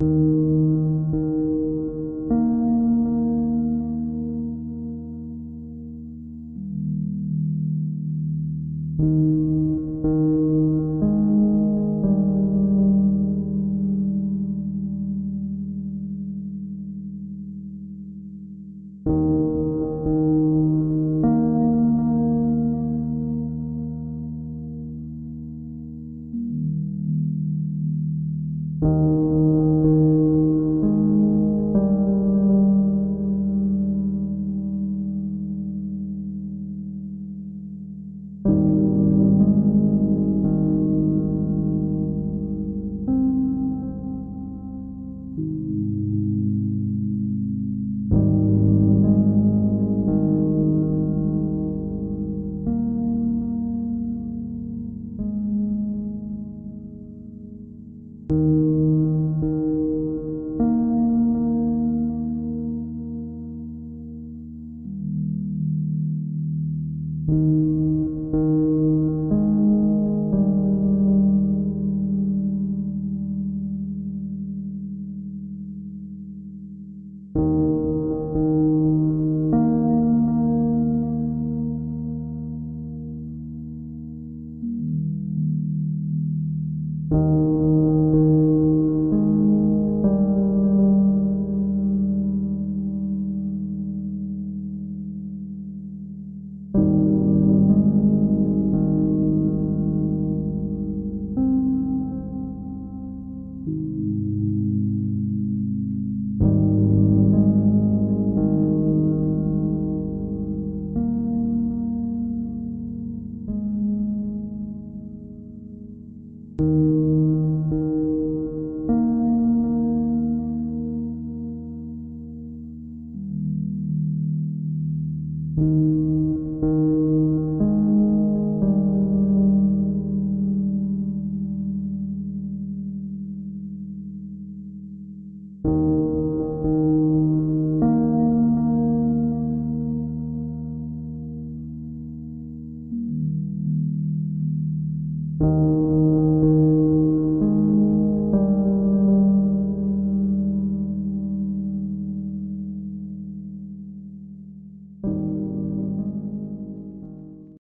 thank you you